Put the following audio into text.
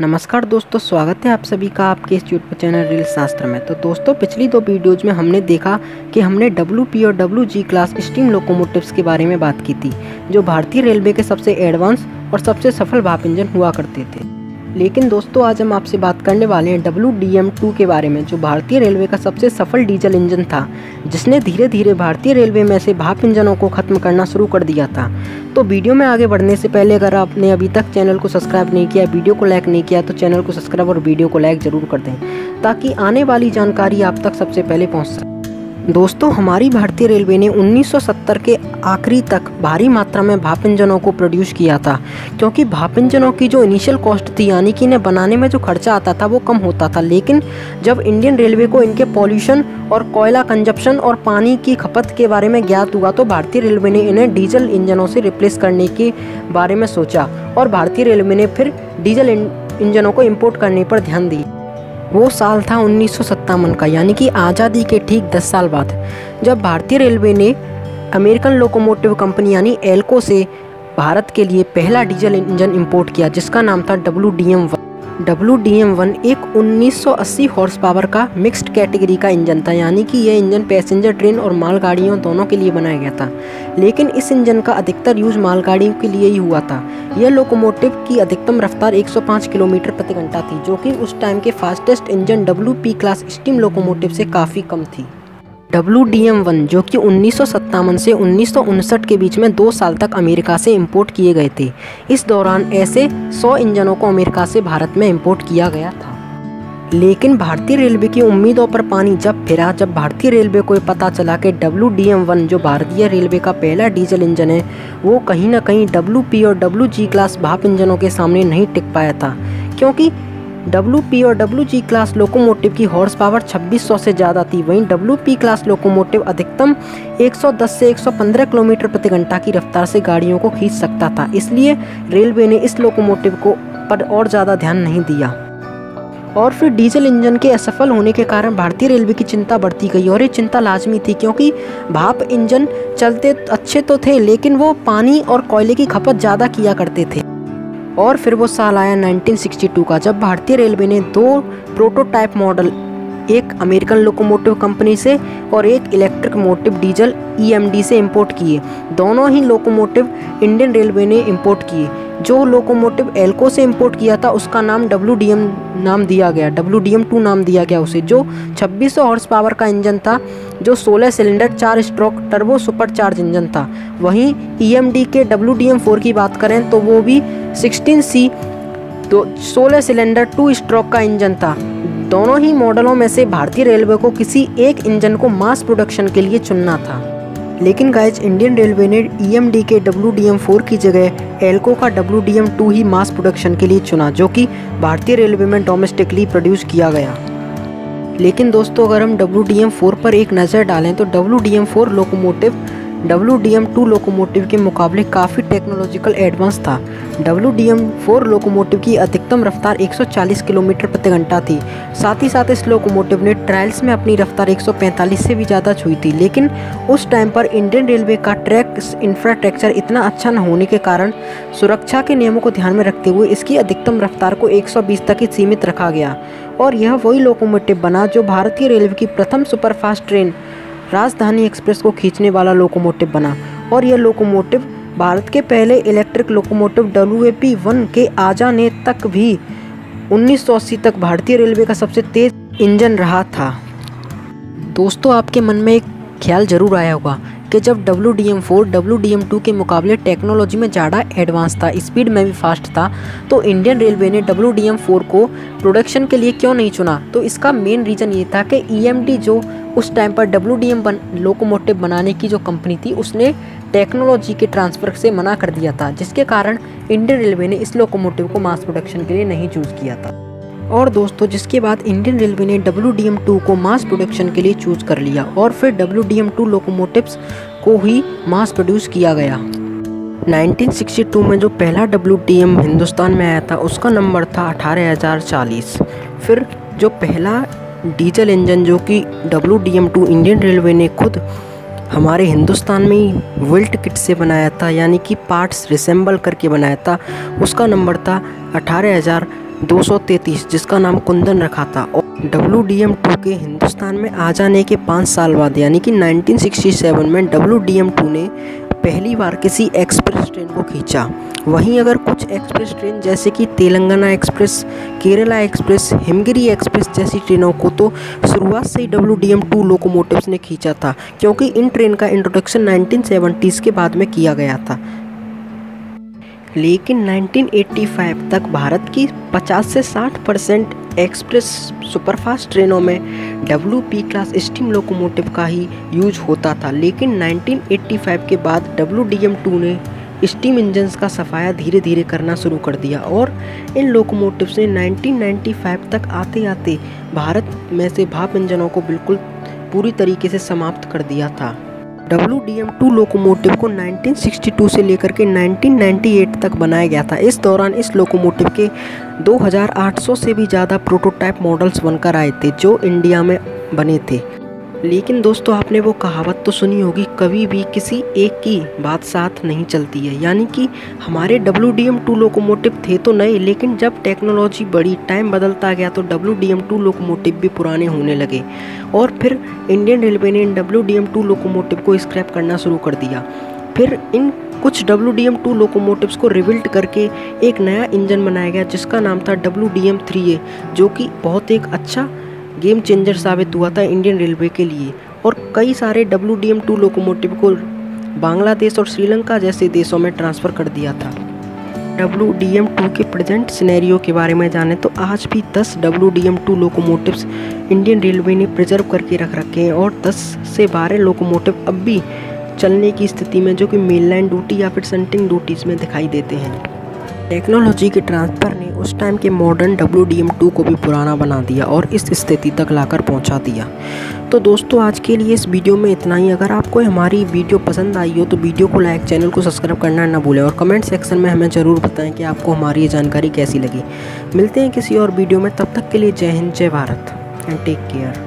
नमस्कार दोस्तों, स्वागत है आप सभी का आपके इस यूट्यूब चैनल रील शास्त्र में। तो दोस्तों, पिछली दो वीडियोज़ में हमने देखा कि हमने डब्ल्यू और डब्ल्यू क्लास स्टीम लोकोमोटिव्स के बारे में बात की थी, जो भारतीय रेलवे के सबसे एडवांस और सबसे सफल भाप इंजन हुआ करते थे। लेकिन दोस्तों, आज हम आपसे बात करने वाले हैं डब्ल्यू डी एम टू के बारे में, जो भारतीय रेलवे का सबसे सफल डीजल इंजन था, जिसने धीरे धीरे भारतीय रेलवे में से भाप इंजनों को खत्म करना शुरू कर दिया था। तो वीडियो में आगे बढ़ने से पहले, अगर आपने अभी तक चैनल को सब्सक्राइब नहीं किया, वीडियो को लाइक नहीं किया तो चैनल को सब्सक्राइब और वीडियो को लाइक ज़रूर कर दें, ताकि आने वाली जानकारी आप तक सबसे पहले पहुँच सके। दोस्तों, हमारी भारतीय रेलवे ने 1970 के आखिरी तक भारी मात्रा में भाप इंजनों को प्रोड्यूस किया था, क्योंकि भाप इंजनों की जो इनिशियल कॉस्ट थी, यानी कि इन्हें बनाने में जो खर्चा आता था, वो कम होता था। लेकिन जब इंडियन रेलवे को इनके पॉल्यूशन और कोयला कंजप्शन और पानी की खपत के बारे में ज्ञात हुआ तो भारतीय रेलवे ने इन्हें डीजल इंजनों से रिप्लेस करने के बारे में सोचा और भारतीय रेलवे ने फिर डीजल इंजनों को इम्पोर्ट करने पर ध्यान दिया। वो साल था उन्नीस सौ सत्तावन का, यानी कि आज़ादी के ठीक 10 साल बाद, जब भारतीय रेलवे ने अमेरिकन लोकोमोटिव कंपनी यानी एल्को से भारत के लिए पहला डीजल इंजन इंपोर्ट किया, जिसका नाम था W D M W D M one एक 1980 हॉर्स पावर का मिक्स्ड कैटेगरी का इंजन था, यानी कि यह इंजन पैसेंजर ट्रेन और मालगाड़ियों दोनों के लिए बनाया गया था। लेकिन इस इंजन का अधिकतर यूज़ मालगाड़ियों के लिए ही हुआ था। यह लोकोमोटिव की अधिकतम रफ्तार 105 किलोमीटर प्रति घंटा थी, जो कि उस टाइम के fastest engine W P class steam locomotive से काफ़ी कम थी। डब्ल्यू डी एम वन, जो कि उन्नीस सौ सत्तावन से उन्नीस सौ उनसठ के बीच में दो साल तक अमेरिका से इंपोर्ट किए गए थे। इस दौरान ऐसे 100 इंजनों को अमेरिका से भारत में इंपोर्ट किया गया था। लेकिन भारतीय रेलवे की उम्मीदों पर पानी जब फिरा, जब भारतीय रेलवे को पता चला कि डब्ल्यू डी एम वन, जो भारतीय रेलवे का पहला डीजल इंजन है, वो कहीं ना कहीं डब्ल्यू पी और डब्ल्यू जी क्लास भाप इंजनों के सामने नहीं टिक पाया था, क्योंकि डब्ल्यू और डब्ल्यू क्लास लोकोमोटिव की हॉर्स पावर 2600 से ज़्यादा थी। वहीं डब्ल्यू क्लास लोकोमोटिव अधिकतम 110 से 115 किलोमीटर प्रति घंटा की रफ्तार से गाड़ियों को खींच सकता था। इसलिए रेलवे ने इस लोकोमोटिव को पर और ज़्यादा ध्यान नहीं दिया। और फिर डीजल इंजन के असफल होने के कारण भारतीय रेलवे की चिंता बढ़ती गई और ये चिंता लाजमी थी क्योंकि भाप इंजन चलते अच्छे तो थे, लेकिन वो पानी और कोयले की खपत ज़्यादा किया करते थे। और फिर वो साल आया 1962 का जब भारतीय रेलवे ने दो प्रोटोटाइप मॉडल एक अमेरिकन लोकोमोटिव कंपनी से और एक इलेक्ट्रिक मोटिव डीजल ईएमडी से इंपोर्ट किए। दोनों ही लोकोमोटिव इंडियन रेलवे ने इंपोर्ट किए। जो लोकोमोटिव एल्को से इंपोर्ट किया था, उसका नाम डब्ल्यूडीएम नाम दिया गया। डब्ल्यू टू नाम दिया गया उसे, जो 2600 हॉर्स पावर का इंजन था, जो 16 सिलेंडर चार stroke turbo super charge engine था। वहीं ईएमडी के डब्ल्यू की बात करें तो वो भी 16 सी तो 16 सिलेंडर टू स्ट्रोक का इंजन था। दोनों ही मॉडलों में से भारतीय रेलवे को किसी एक इंजन को मास प्रोडक्शन के लिए चुनना था। लेकिन गाइज़, इंडियन रेलवे ने ईएमडी के डब्ल्यू डी एम फोर की जगह एल्को का डब्ल्यू डी एम टू ही मास प्रोडक्शन के लिए चुना, जो कि भारतीय रेलवे में डोमेस्टिकली प्रोड्यूस किया गया। लेकिन दोस्तों, अगर हम डब्ल्यू डी एम फोर पर एक नज़र डालें तो W D M four locomotive W D M two locomotive के मुकाबले काफ़ी टेक्नोलॉजिकल एडवांस था। W D M four locomotive की अधिकतम रफ्तार 140 किलोमीटर प्रति घंटा थी। साथ ही साथ इस लोकोमोटिव ने ट्रायल्स में अपनी रफ्तार 145 से भी ज़्यादा छुई थी। लेकिन उस टाइम पर इंडियन रेलवे का ट्रैक इंफ्रास्ट्रक्चर इतना अच्छा न होने के कारण सुरक्षा के नियमों को ध्यान में रखते हुए इसकी अधिकतम रफ्तार को 120 तक ही सीमित रखा गया। और यह वही लोकोमोटिव बना जो भारतीय रेलवे की प्रथम सुपरफास्ट ट्रेन राजधानी एक्सप्रेस को खींचने वाला लोकोमोटिव बना और यह लोकोमोटिव भारत के पहले इलेक्ट्रिक लोकोमोटिव डब्ल्यू वन के आ जाने तक भी 1980 तक भारतीय रेलवे का सबसे तेज इंजन रहा था। दोस्तों, आपके मन में एक ख्याल ज़रूर आया होगा कि जब W D M four W D M two के मुकाबले टेक्नोलॉजी में ज़्यादा एडवांस था स्पीड में भी फास्ट था तो इंडियन रेलवे ने डब्ल्यू डी एम फोर को प्रोडक्शन के लिए क्यों नहीं चुना? तो इसका मेन रीज़न ये था कि ई एम डी जो उस टाइम पर W D M one locomotive बनाने की जो कंपनी थी, उसने टेक्नोलॉजी के ट्रांसफ़र से मना कर दिया था, जिसके कारण इंडियन रेलवे ने इस लोकोमोटिव को मास प्रोडक्शन के लिए नहीं चूज़ किया था। और दोस्तों, जिसके बाद इंडियन रेलवे ने डब्ल्यू डी को मास प्रोडक्शन के लिए चूज़ कर लिया और फिर डब्ल्यू डी लोकोमोटिव्स को ही मास प्रोड्यूस किया गया। 1962 में जो पहला एम हिंदुस्तान में आया था, उसका नंबर था 18040 फिर जो पहला डीजल इंजन जो कि डब्ल्यू इंडियन रेलवे ने खुद हमारे हिंदुस्तान में ही विल्ट किट से बनाया था, यानी कि पार्ट्स रिसेंबल करके बनाया था, उसका नंबर था अठारह हज़ार 233 जिसका नाम कुंदन रखा था, और डब्ल्यू डी एम टू के हिंदुस्तान में आ जाने के पाँच साल बाद, यानी कि 1967 में डब्ल्यू डी एम टू ने पहली बार किसी एक्सप्रेस ट्रेन को खींचा। वहीं अगर कुछ एक्सप्रेस ट्रेन जैसे कि Telangana express, Kerala express, Himgiri express जैसी ट्रेनों को तो शुरुआत से ही W D M two locomotives ने खींचा था, क्योंकि इन ट्रेन का इंट्रोडक्शन 1970s के बाद में किया गया था। लेकिन 1985 तक भारत की 50 से 60 परसेंट एक्सप्रेस सुपरफास्ट ट्रेनों में W P class steam locomotive का ही यूज़ होता था। लेकिन 1985 के बाद डब्ल्यू डी एम टू ने स्टीम इंजन्स का सफाया धीरे धीरे करना शुरू कर दिया और इन लोकोमोटिव्स ने 1995 तक आते आते भारत में से भाप इंजनों को बिल्कुल पूरी तरीके से समाप्त कर दिया था। W D M two locomotive को 1962 से लेकर के 1998 तक बनाया गया था। इस दौरान इस लोकोमोटिव के 2800 से भी ज़्यादा प्रोटोटाइप मॉडल्स बनकर आए थे, जो इंडिया में बने थे। लेकिन दोस्तों, आपने वो कहावत तो सुनी होगी, कभी भी किसी एक की बात साथ नहीं चलती है। यानी कि हमारे W D M two locomotive थे तो नए, लेकिन जब टेक्नोलॉजी बढ़ी टाइम बदलता गया तो W D M two locomotive भी पुराने होने लगे। और फिर इंडियन रेलवे ने इन W D M two locomotive को स्क्रैप करना शुरू कर दिया। फिर इन कुछ W D M two locomotives को रिबिल्ट करके एक नया इंजन बनाया गया, जिसका नाम था W D M three A जो कि बहुत एक अच्छा गेम चेंजर साबित हुआ था इंडियन रेलवे के लिए और कई सारे W D M two locomotive को बांग्लादेश और श्रीलंका जैसे देशों में ट्रांसफ़र कर दिया था। डब्ल्यू डी एम टू के प्रेजेंट सिनेरियो के बारे में जाने तो आज भी 10 W D M two locomotives Indian railway ने प्रिजर्व करके रख रखे हैं और 10 से 12 लोकोमोटिव अब भी चलने की स्थिति में जो कि मेन लाइन ड्यूटी या फिर सेंटिंग ड्यूटीज़ में दिखाई देते हैं। टेक्नोलॉजी के ट्रांसफ़र ने उस टाइम के मॉडर्न डब्ल्यू डी को भी पुराना बना दिया और इस स्थिति तक लाकर पहुँचा दिया। तो दोस्तों, आज के लिए इस वीडियो में इतना ही। अगर आपको हमारी वीडियो पसंद आई हो तो वीडियो को लाइक, चैनल को सब्सक्राइब करना ना भूलें और कमेंट सेक्शन में हमें ज़रूर बताएँ कि आपको हमारी ये जानकारी कैसी लगी। मिलते हैं किसी और वीडियो में। तब तक के लिए जय हिंद, जय भारत, एंड टेक केयर।